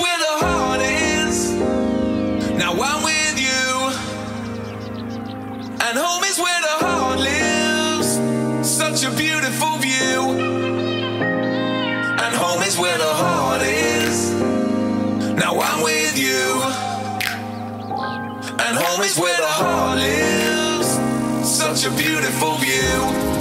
where the heart is. Now I'm with you. And home is where the heart lives. Such a beautiful view. And home is where the heart is. Now I'm with you. And home is where the heart lives. Such a beautiful view.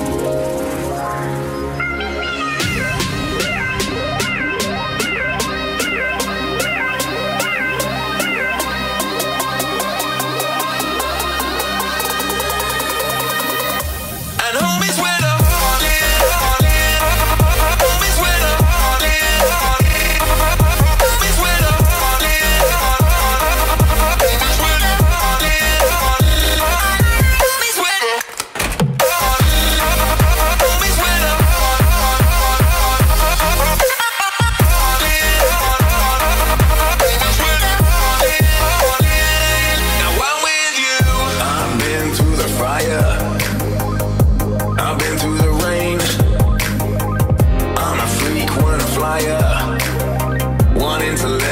to let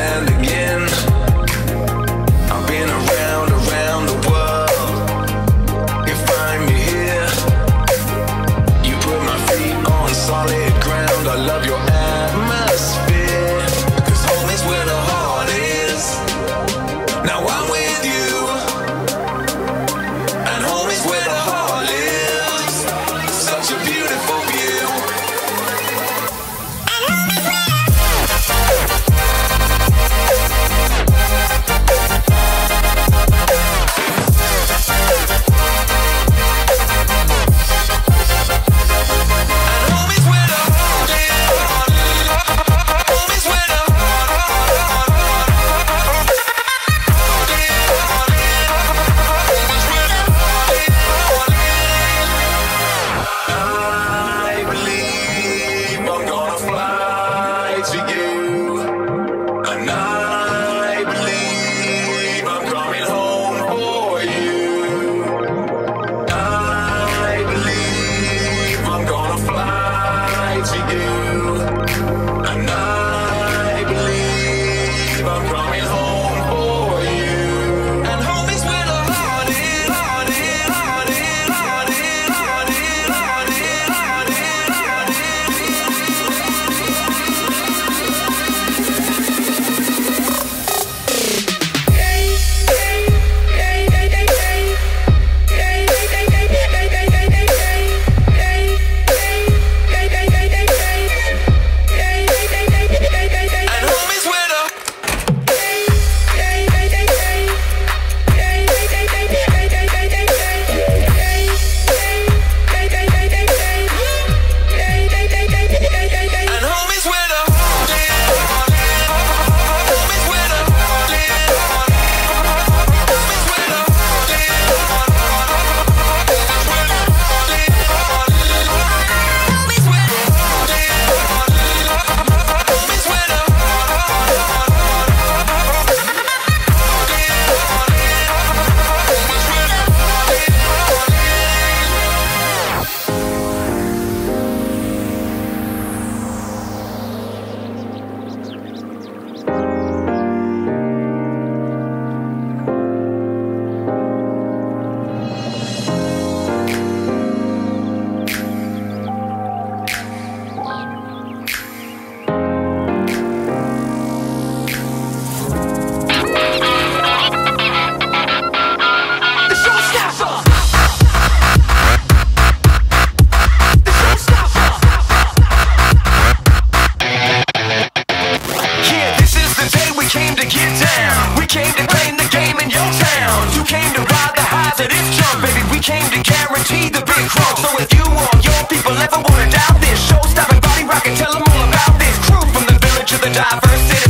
To this jump, baby. We came to guarantee the big crumb. So if you or your people ever wanna doubt this, show stopping body rockin', tell them all about this crew from the village of the diverse city.